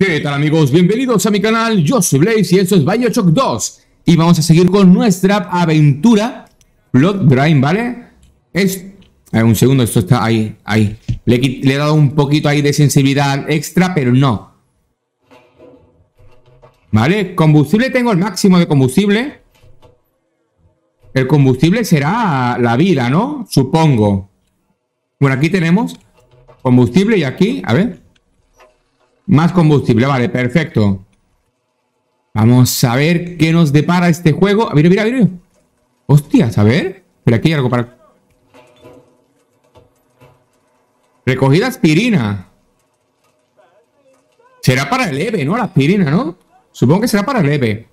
¿Qué tal amigos? Bienvenidos a mi canal, yo soy Blaze y esto es Bioshock 2 Y vamos a seguir con nuestra aventura Blood Drain, ¿vale? Es... A ver, un segundo, esto está ahí, ahí le, le he dado un poquito ahí de sensibilidad extra, pero no ¿Vale? Combustible tengo el máximo de combustible El combustible será la vida, ¿no? Supongo Bueno, aquí tenemos Combustible y aquí, a ver más combustible, vale, perfecto. Vamos a ver qué nos depara este juego. Mira, mira, mira. Hostias, a ver. Pero aquí hay algo para... Recogida aspirina. Será para el EVE, ¿no? La aspirina, ¿no? Supongo que será para el EVE.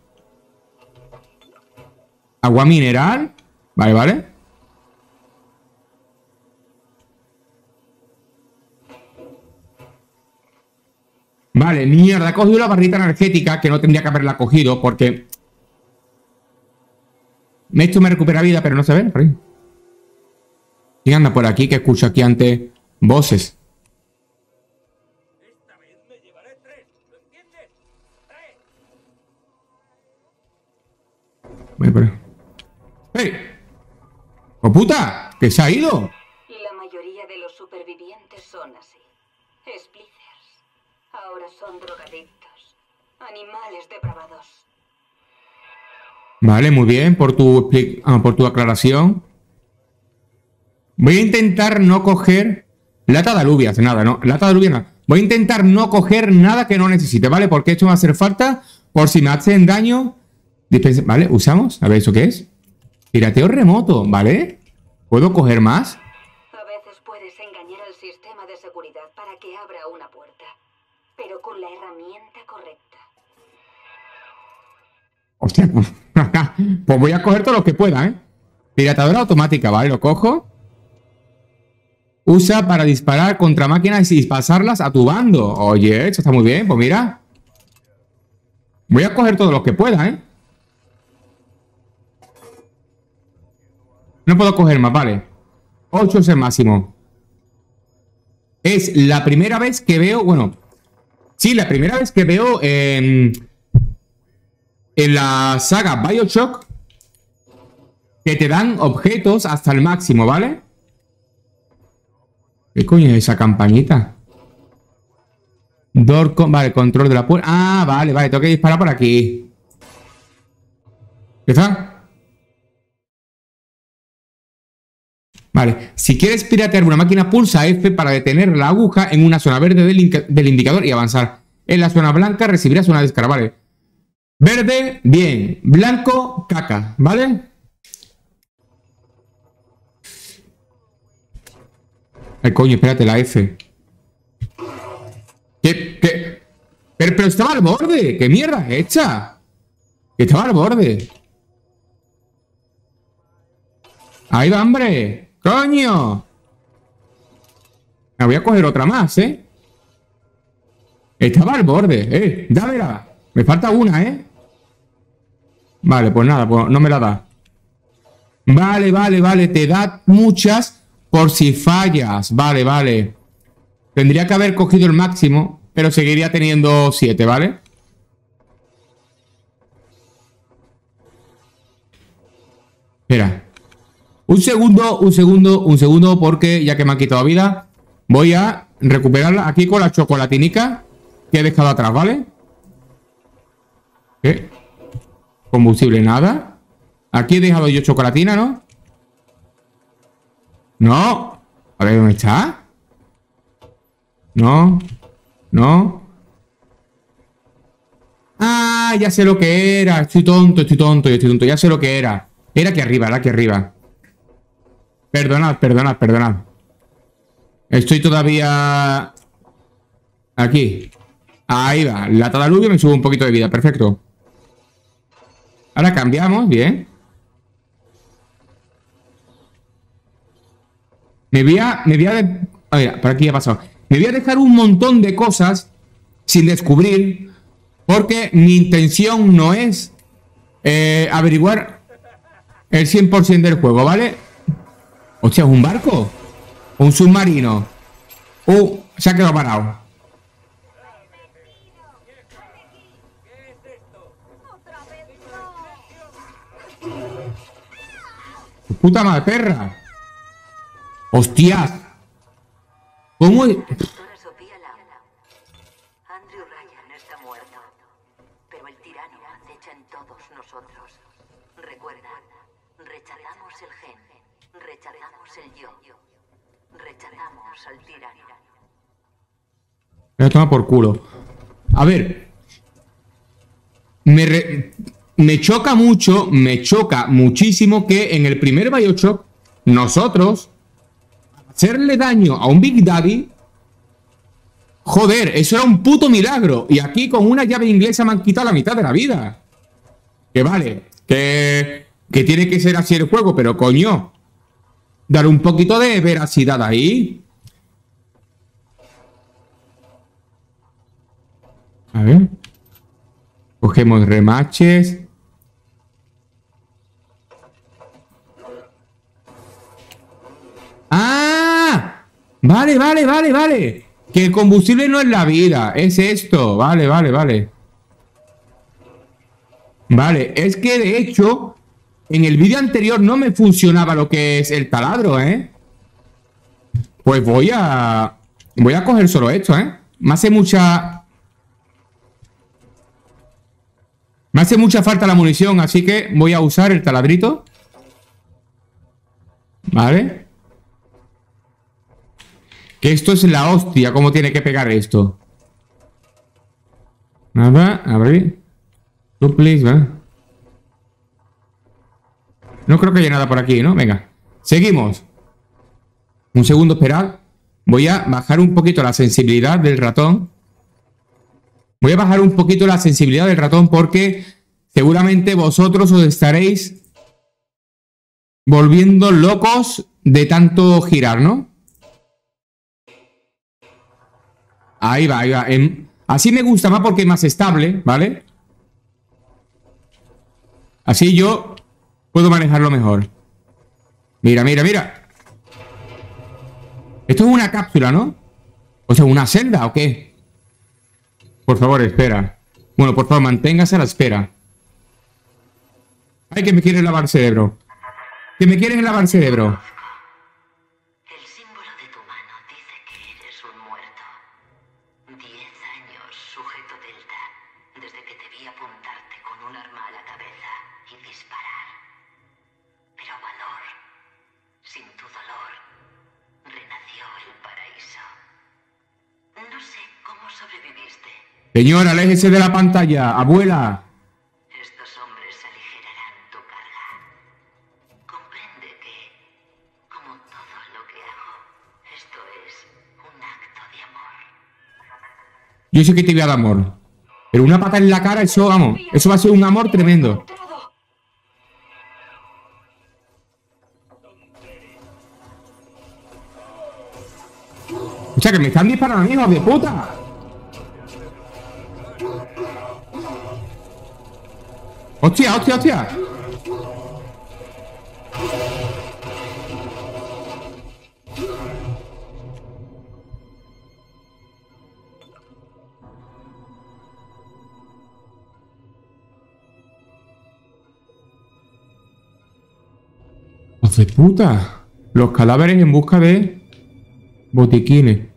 Agua mineral. Vale, vale. Vale, mierda, he cogido la barrita energética que no tendría que haberla cogido porque... Esto me recupera vida, pero no se ve. ¿Quién anda por aquí que escucho aquí ante voces? Voy por ¡Hey! ¡Oh puta! ¡Que se ha ido! Son drogadictos. Animales depravados. Vale, muy bien por tu, ah, por tu aclaración. Voy a intentar no coger lata de alubias, nada, ¿no? Lata de alubias, nada. Voy a intentar no coger nada que no necesite, ¿vale? Porque esto me va a hacer falta por si me hacen daño. ¿Vale? ¿Usamos? A ver, ¿eso qué es? Pirateo remoto, ¿vale? ¿Puedo coger más? A veces puedes engañar al sistema de seguridad para que abra con la herramienta correcta. Hostia, pues voy a coger todo lo que pueda, ¿eh? Piratadora automática, ¿vale? Lo cojo. Usa para disparar contra máquinas y pasarlas a tu bando. Oye, esto está muy bien, pues mira. Voy a coger todo lo que pueda, ¿eh? No puedo coger más, vale. 8 es el máximo. Es la primera vez que veo, bueno, Sí, la primera vez que veo en la saga Bioshock que te dan objetos hasta el máximo, ¿vale? ¿Qué coño es esa campanita? Door vale, control de la puerta. Ah, vale, vale, tengo que disparar por aquí. ¿Qué está? Vale, si quieres piratear una máquina, pulsa F para detener la aguja en una zona verde del, indicador y avanzar. En la zona blanca recibirás una descarga, ¿vale? Verde, bien. Blanco, caca, ¿vale? Ay, coño, espérate, la F. ¿Qué? ¿Qué? Pero, estaba al borde. ¿Qué mierda es hecha? Estaba al borde. Ahí va, hombre. ¡Coño! Me voy a coger otra más, ¿eh? Estaba al borde, ¿eh? Dámela. Me falta una, ¿eh? Vale, pues nada, pues no me la da. Vale, vale, vale. Te da muchas por si fallas. Vale, vale. Tendría que haber cogido el máximo, pero seguiría teniendo siete, ¿vale? Espera. Un segundo, un segundo, un segundo, porque ya que me ha quitado vida, voy a recuperarla aquí con la chocolatinica que he dejado atrás, ¿vale? ¿Qué? Combustible, nada. Aquí he dejado yo chocolatina, ¿no? No. A ver, ¿dónde está? No. No. Ah, ya sé lo que era. Estoy tonto, estoy tonto, estoy tonto. Ya sé lo que era. Era aquí arriba, era aquí arriba. Perdonad, perdonad, perdonad. Estoy todavía... Aquí. Ahí va. La aluvio me sube un poquito de vida. Perfecto. Ahora cambiamos. Bien. Me voy a... Me voy a... A ver, por aquí ha pasado. Me voy a dejar un montón de cosas sin descubrir porque mi intención no es eh, averiguar el 100% del juego, ¿vale? ¿es un barco? Un submarino? ¡Uh! Se ha quedado parado. ¡Puta madre perra! ¡Hostias! ¿Cómo es? Andrew Ryan está muerto, pero el tirano acecha en todos nosotros. Recuerda, rechazamos el gen Rechazamos el yo. Rechazamos al tirano. Me toma por culo. A ver. Me, re- me choca mucho, me choca muchísimo que en el primer Bioshock nosotros hacerle daño a un Big Daddy. Joder, eso era un puto milagro. Y aquí con una llave inglesa me han quitado la mitad de la vida. Que vale, que, que tiene que ser así el juego, pero coño. Dar un poquito de veracidad ahí. A ver. Cogemos remaches. ¡Ah! Vale, vale, vale, vale. Que el combustible no es la vida, es esto. Vale, vale, vale. Vale, es que de hecho, en el vídeo anterior no me funcionaba lo que es el taladro, ¿eh? Pues voy a... Voy a coger solo esto, ¿eh? Me hace mucha... Me hace mucha falta la munición, así que voy a usar el taladrito. ¿Vale? Que esto es la hostia, cómo tiene que pegar esto. Nada, a ver. Tú, please, ¿va? No creo que haya nada por aquí, ¿no? Venga. Seguimos. Un segundo, esperad. Voy a bajar un poquito la sensibilidad del ratón. Voy a bajar un poquito la sensibilidad del ratón porque seguramente vosotros os estaréis volviendo locos de tanto girar, ¿no? Ahí va, ahí va. Em, así me gusta más porque es más estable, ¿vale? Así yo puedo manejarlo mejor. Mira, mira, mira. Esto es una cápsula, ¿no? O sea, ¿una celda o qué? Por favor, espera. Bueno, por favor, manténgase a la espera. Ay, que me quieren lavar cerebro. Que me quieren lavar cerebro. Sobreviviste. Señor, aléjese de la pantalla. Abuela. Estos hombres aligerarán tu carga. Comprende que, como todo lo que hago, esto es un acto de amor. Yo sé que te voy a dar amor. Pero una pata en la cara, eso, vamos. Eso va a ser un amor tremendo. O sea, que me están disparando a mí, hijos de puta. Hostia, hostia, hostia. ¡Hijos de puta! Los cadáveres en busca de botiquines.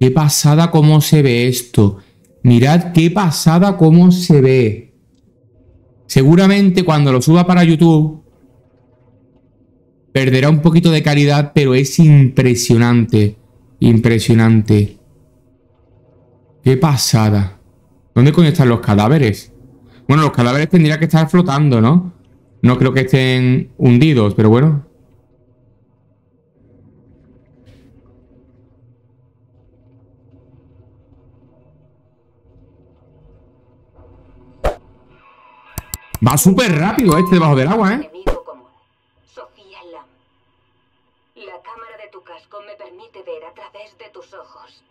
Qué pasada cómo se ve esto. Mirad qué pasada cómo se ve. Seguramente cuando lo suba para YouTube perderá un poquito de calidad, pero es impresionante. Impresionante. Qué pasada. ¿Dónde coño están los cadáveres? Bueno, los cadáveres tendrían que estar flotando, ¿no? No creo que estén hundidos, pero bueno. Va súper rápido este debajo del agua, ¿eh? Enemigo común. Sofía Lam. La cámara de tu casco me permite ver a través de tus ojos.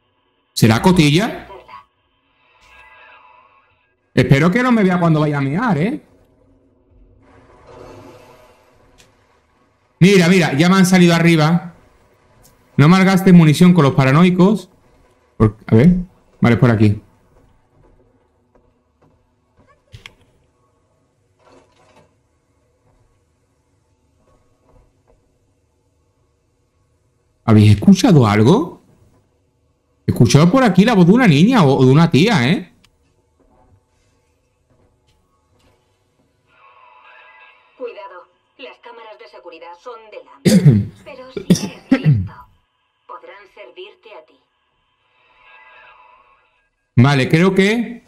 ¿Será cotilla? Espero que no me vea cuando vaya a mear, ¿eh? Mira, mira, ya me han salido arriba. No malgastes munición con los paranoicos. Por- a ver. Vale, por aquí. ¿Habéis escuchado algo? He escuchado por aquí la voz de una niña o de una tía, ¿eh? Cuidado, las cámaras de seguridad son de lámpara. Pero si eres listo, podrán servirte a ti. Vale, creo que...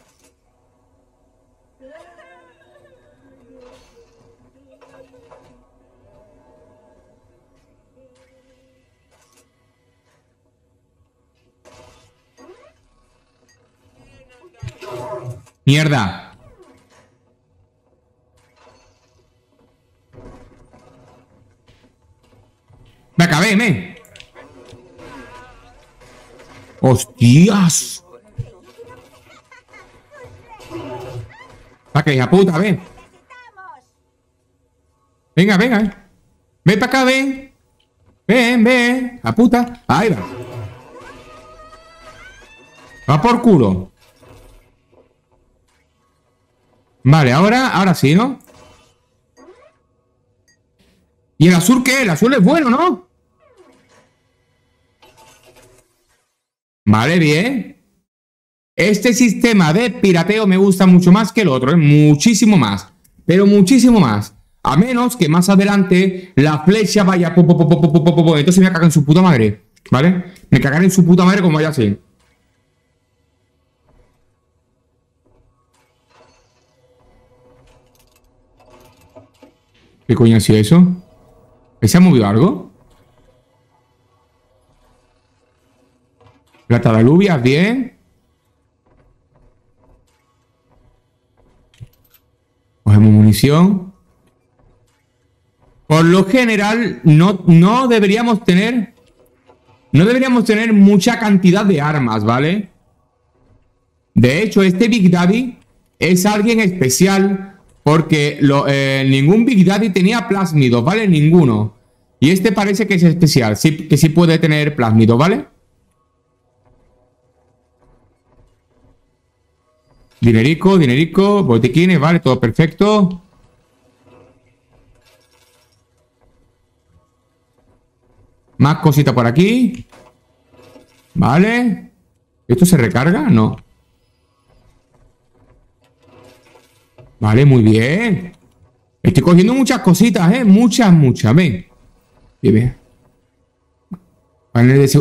Mierda. Me acabé, me. ¡Hostias! Pa' que hija puta, ven. Venga, venga. Ven para acá, ven. Ven, ven. A puta. Ahí va. Va por culo. Vale, ahora, ahora sí, ¿no? ¿Y el azul qué? El azul es bueno, ¿no? Vale, bien. Este sistema de pirateo me gusta mucho más que el otro, ¿eh? muchísimo más. Pero muchísimo más. A menos que más adelante la flecha vaya... Po, po, po. Entonces me cagan su puta madre. ¿Vale? Me cagan en su puta madre como vaya así. ¿Qué coño ha sido eso? ¿Se ha movido algo? Plata de alubias, bien. Cogemos munición. Por lo general, no, no deberíamos tener... No deberíamos tener mucha cantidad de armas, ¿vale? De hecho, este Big Daddy es alguien especial porque eh, ningún Big Daddy tenía plásmidos, ¿vale? Ninguno. Y este parece que es especial, que sí puede tener plásmido, ¿vale? Dinerico, dinerico, botiquines, vale, todo perfecto. Más cositas por aquí. Vale. ¿Esto se recarga? No. Vale, muy bien. Estoy cogiendo muchas cositas, ¿eh? Muchas, muchas. Ven. Bien,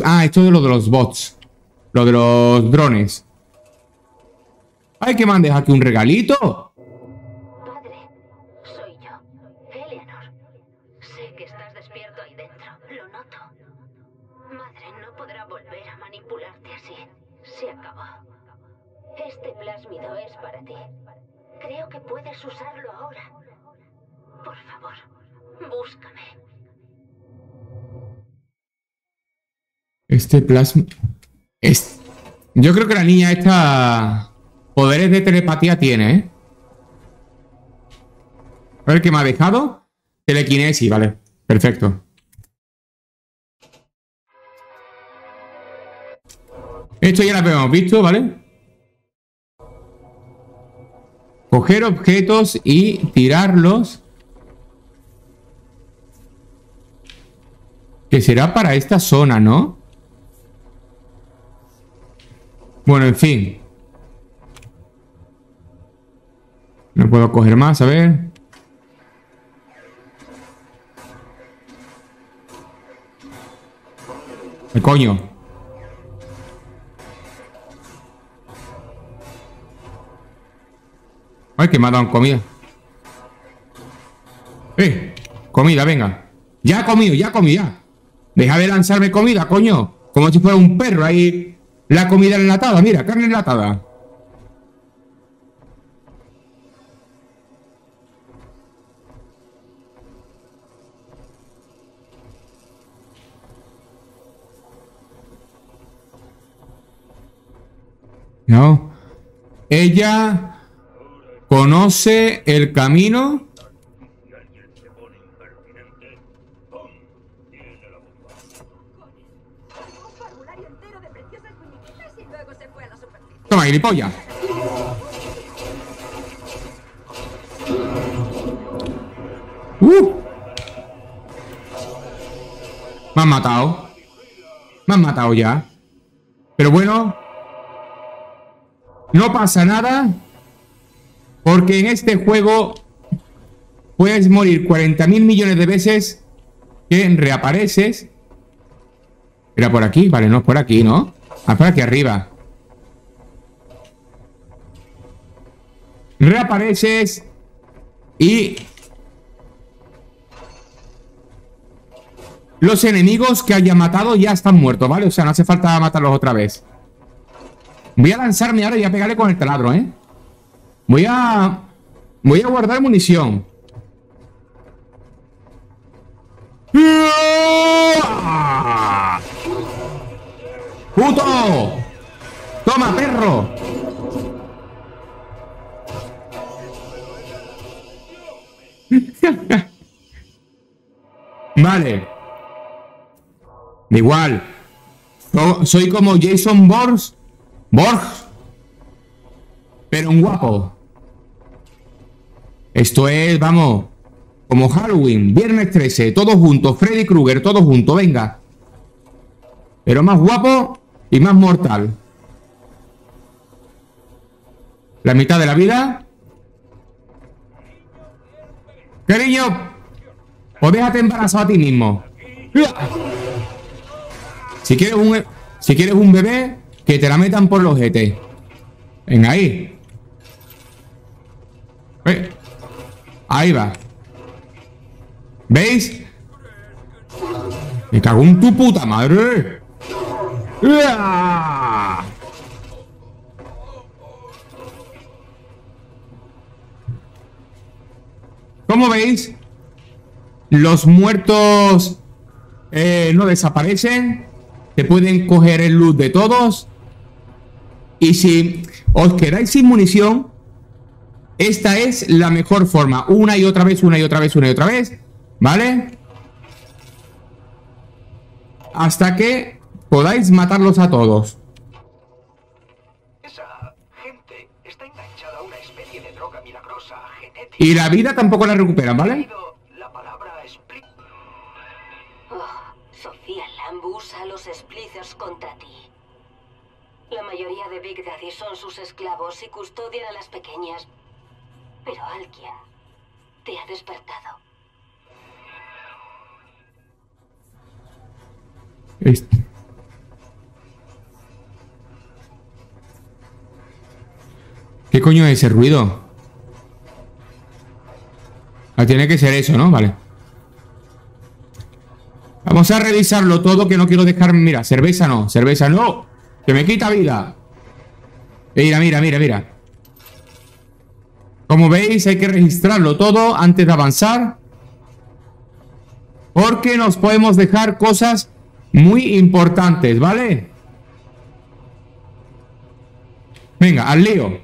Ah, esto es lo de los bots. Lo de los drones. Ay, que mandes aquí un regalito. Padre, soy yo, Eleanor. Sé que estás despierto ahí dentro, lo noto. Madre no podrá volver a manipularte así. Se acabó. Este plásmido es para ti. Creo que puedes usarlo ahora. Por favor, búscame. Este plasma... Es... Yo creo que la niña esta... Poderes de telepatía tiene, ¿eh? A ver qué me ha dejado. Telequinesis, vale. Perfecto. Esto ya lo hemos visto, ¿vale? Coger objetos y tirarlos. Que será para esta zona, ¿no? Bueno, en fin. No puedo coger más, a ver. ¿Qué coño? Ay, que me ha dado comida. ¡Eh! Comida, venga. Ya ha comido, ya ha comido. Deja de lanzarme comida, coño. Como si fuera un perro ahí. La comida enlatada, mira, carne enlatada. No. Ella conoce el camino. Toma. Uh. Me han matado. Me han matado ya. Pero bueno. No pasa nada. Porque en este juego puedes morir 40.000 millones de veces que reapareces. Era por aquí, vale, no por aquí, ¿no? Ah, por aquí arriba. Reapareces y los enemigos que haya matado ya están muertos, ¿vale? O sea, no hace falta matarlos otra vez. Voy a lanzarme ahora y a pegarle con el taladro, ¿eh? Voy a... Voy a guardar munición. ¡Puto! ¡Toma, perro! vale. Igual. soy como Jason Borgs. Borg. Pero un guapo. Esto es, vamos, como Halloween, Viernes 13, todos juntos, Freddy Krueger, todos juntos, venga. Pero más guapo y más mortal. La mitad de la vida. Cariño, o déjate embarazado a ti mismo. Si quieres un, si quieres un bebé, que te la metan por los GT. Venga, ahí. Ahí va. ¿Veis? Me cago en tu puta madre. ¿Cómo veis? Los muertos eh, no desaparecen. Se pueden coger el luz de todos. Y si os quedáis sin munición, esta es la mejor forma. Una y otra vez, una y otra vez, una y otra vez. ¿Vale? Hasta que podáis matarlos a todos. Esa gente está enganchada a una especie de droga milagrosa genética. Y la vida tampoco la recuperan, ¿vale? La palabra oh, Sofía Lamb usa los splicers contra ti. La mayoría de Big Daddy son sus esclavos y custodian a las pequeñas. Pero alguien te ha despertado. ¿Qué coño es ese ruido? Ah, tiene que ser eso, ¿no? Vale. Vamos a revisarlo todo, que no quiero dejar... Mira, cerveza no, cerveza no. Que me quita vida. Mira, mira, mira, mira. Como veis, hay que registrarlo todo antes de avanzar. Porque nos podemos dejar cosas muy importantes, ¿vale? Venga, al lío.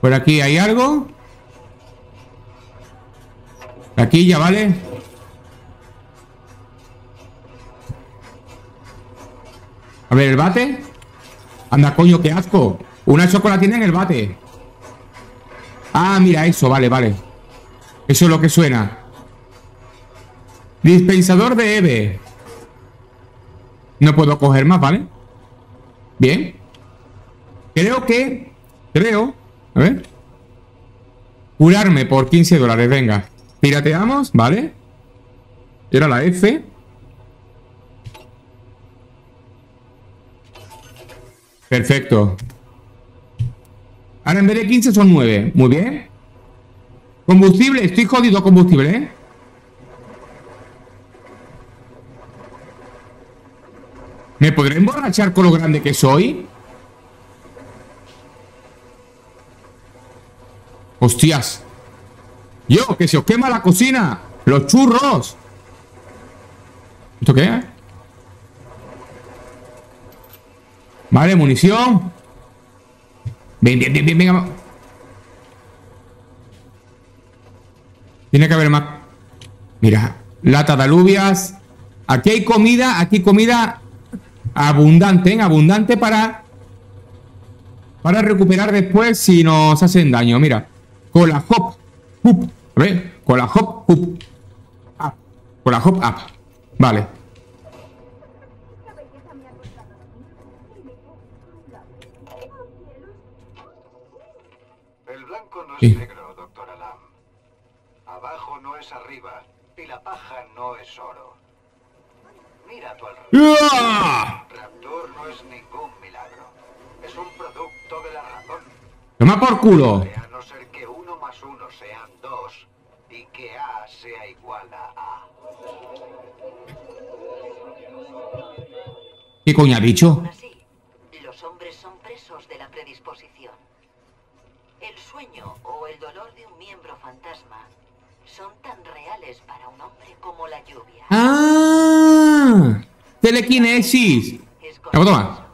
Por aquí hay algo. Aquí ya vale. A ver, el bate. Anda, coño, qué asco. Una chocolatina en el bate. Ah, mira eso, vale, vale. Eso es lo que suena. Dispensador de Eve. No puedo coger más, ¿vale? Bien. Creo que... Creo... A ver. Curarme por 15 dólares, venga. Pirateamos, ¿vale? Era la F. Perfecto. Ahora en vez de 15 son 9. Muy bien. Combustible. Estoy jodido combustible, ¿eh? ¿Me podré emborrachar con lo grande que soy? Hostias. Yo, que se os quema la cocina. Los churros. ¿Esto qué es? Vale, munición. Bien, bien, bien, bien, venga. Tiene que haber más. Mira, lata de alubias. Aquí hay comida, aquí comida abundante, ¿eh? abundante para para recuperar después si nos hacen daño. Mira, cola hop, hup, a ver, cola hop, hup. Ah, Por la hop up. Vale. El blanco no es Sí. negro, doctor Alam. Abajo no es arriba. Y la paja no es oro. Mira a tu alrededor. ¡Uah! Raptor no es ningún milagro. Es un producto de la razón. Toma por culo. A no ser que uno más uno sean dos y que A sea igual a A. ¿Qué coño ha dicho? Aún así, los hombres son presos de la predisposición. El sueño o el dolor de un miembro fantasma son tan reales para un hombre como la lluvia. ¡Ah! Telequinesis. Pues toma.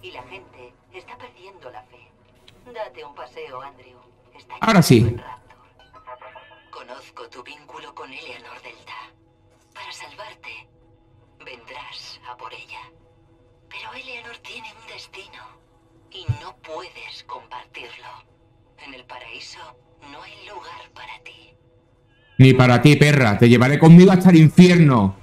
Y la gente está perdiendo la fe. Date un paseo, Andrew. Está Ahora sí. Conozco tu vínculo con Eleanor Delta. Para salvarte, vendrás a por ella. Pero Eleanor tiene un destino y no puedes compartirlo. En el paraíso no hay lugar para ti. Ni para ti, perra. Te llevaré conmigo hasta el infierno.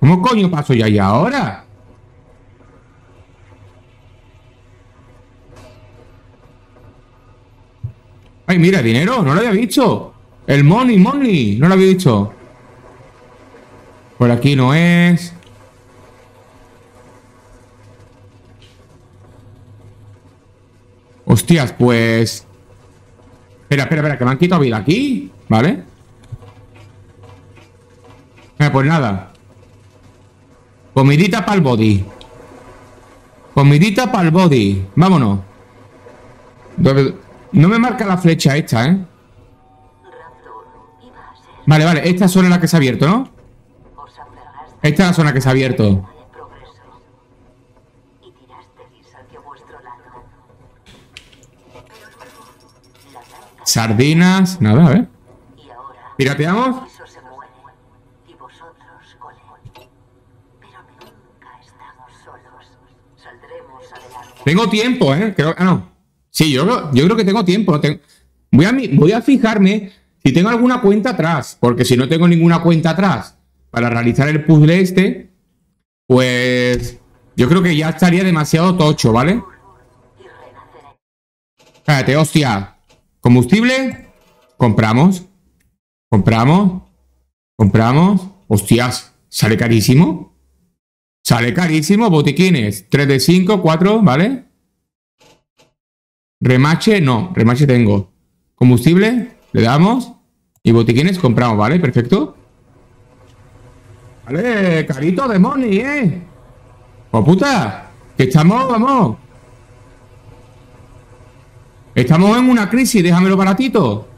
¿Cómo coño paso ya y ahora? Ay, mira, dinero, no lo había visto. El money, money, no lo había visto. Por aquí no es. Hostias, pues... Espera, espera, espera, que me han quitado vida aquí, ¿vale? Eh, pues nada. Comidita para el body. Comidita para el body. Vámonos. No me marca la flecha esta, ¿eh? Vale, vale, esta zona es la que se ha abierto, ¿no? Esta es la zona que se ha abierto. al progreso y tirasteis hacia vuestro lado. Pero luego, la blanca Sardinas, nada, a ver. ¿Pirateamos? Tengo tiempo, ¿eh? Ah, no. Sí, yo, yo creo que tengo tiempo. Voy, a, voy a fijarme si tengo alguna cuenta atrás. Porque si no tengo ninguna cuenta atrás para realizar el puzzle este, pues yo creo que ya estaría demasiado tocho, ¿vale? Espérate, hostia. Combustible. Compramos. Compramos. Compramos. Hostias. Sale carísimo. Sale carísimo. Botiquines. 3 de 5, 4, ¿vale? Remache, no. Remache tengo. Combustible. Le damos. Y botiquines compramos, ¿vale? Perfecto. Vale, carito de money, ¿eh? ¡Oh, puta! Que estamos, vamos. Estamos en una crisis, déjamelo baratito.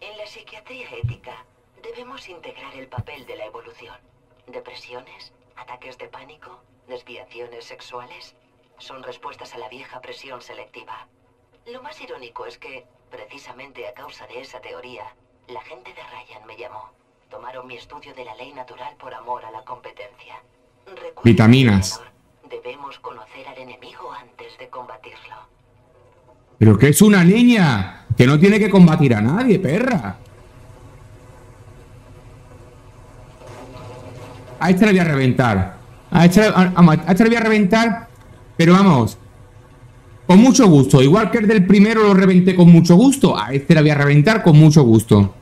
En la psiquiatría ética debemos integrar el papel de la evolución. Depresiones, ataques de pánico, desviaciones sexuales son respuestas a la vieja presión selectiva. Lo más irónico es que, precisamente a causa de esa teoría, la gente de Ryan me llamó. Tomaron mi estudio de la ley natural por amor a la competencia. Recuerda, Vitaminas. Eleanor, Debemos conocer al enemigo antes de combatirlo. Pero que es una niña. Que no tiene que combatir a nadie, perra. A esta le voy a reventar. A esta, a- esta le voy a reventar. Pero vamos. Con mucho gusto. Igual que el del primero lo reventé con mucho gusto. A este le voy a reventar con mucho gusto.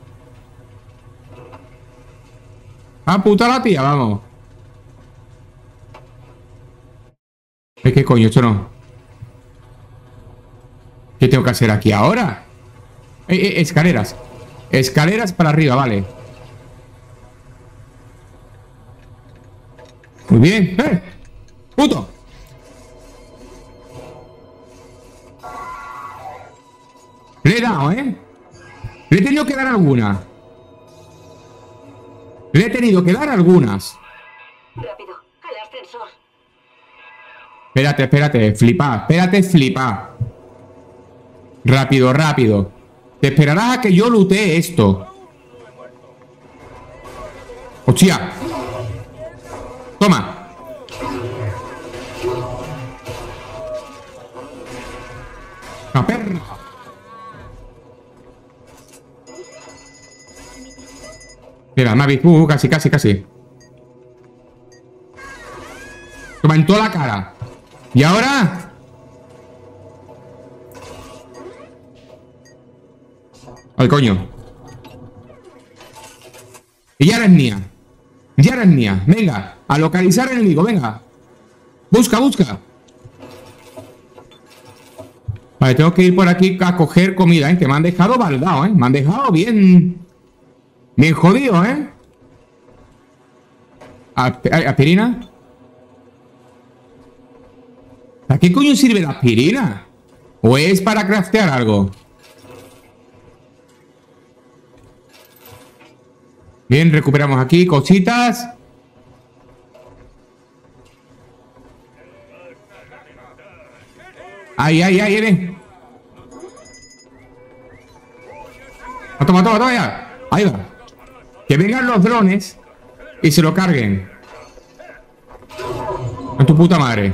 Ah, puta la tía, vamos. Es que coño, esto no. ¿Qué tengo que hacer aquí ahora? Eh, eh, escaleras. Escaleras para arriba, vale. Muy bien. ¡Eh! ¡Puto! Le he dado, ¿eh? Le he tenido que dar alguna. Le he tenido que dar algunas. Rápido, al ascensor. Espérate, espérate, flipa, espérate, flipa. Rápido, rápido. Te esperarás a que yo lute esto. ¡Hostia! Toma. ¡A perra! Mira, Mavi, uh, casi, casi, casi. Toma en toda la cara. ¿Y ahora? Ay, coño. Y ya eres mía. Ya eres mía. Venga, a localizar al enemigo, venga. Busca, busca. Vale, tengo que ir por aquí a coger comida, ¿eh? Que me han dejado baldado, ¿eh? Me han dejado bien... Bien jodido, ¿eh? ¿Aspirina? ¿Para qué coño sirve la aspirina? ¿O es para craftear algo? Bien, recuperamos aquí cositas. Ahí, ahí, ahí, ven. Toma, toma, toma ya. Ahí va. Que vengan los drones y se lo carguen. A tu puta madre.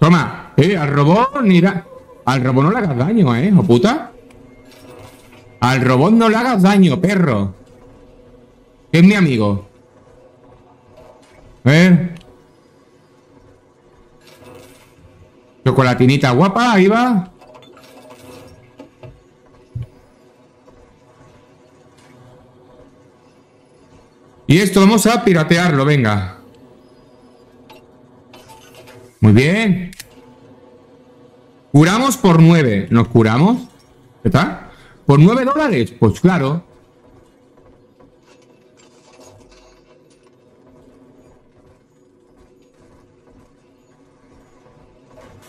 Toma. Eh, al robot ni Al robot no le hagas daño, eh, o puta. Al robot no le hagas daño, perro. Es mi amigo. A ver. Chocolatinita guapa, ahí va. Y esto vamos a piratearlo, venga. Muy bien. Curamos por 9. ¿Nos curamos? ¿Qué tal? ¿Por 9 dólares? Pues claro.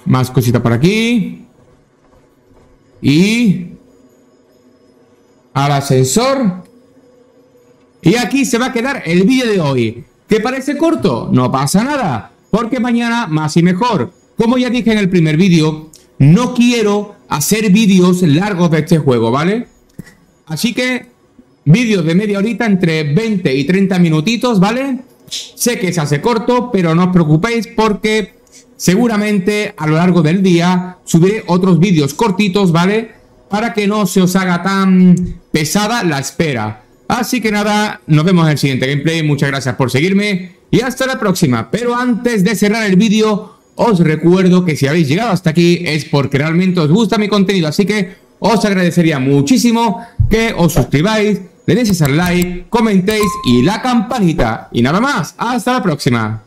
Más cosita por aquí. Y... Al ascensor. Y aquí se va a quedar el vídeo de hoy. ¿Qué parece corto? No pasa nada, porque mañana más y mejor. Como ya dije en el primer vídeo, no quiero hacer vídeos largos de este juego, ¿vale? Así que vídeos de media horita entre 20 y 30 minutitos, ¿vale? Sé que se hace corto, pero no os preocupéis porque seguramente a lo largo del día subiré otros vídeos cortitos, ¿vale? Para que no se os haga tan pesada la espera. Así que nada, nos vemos en el siguiente gameplay. Muchas gracias por seguirme y hasta la próxima. Pero antes de cerrar el vídeo, os recuerdo que si habéis llegado hasta aquí es porque realmente os gusta mi contenido. Así que os agradecería muchísimo que os suscribáis, le deis al like, comentéis y la campanita. Y nada más, hasta la próxima.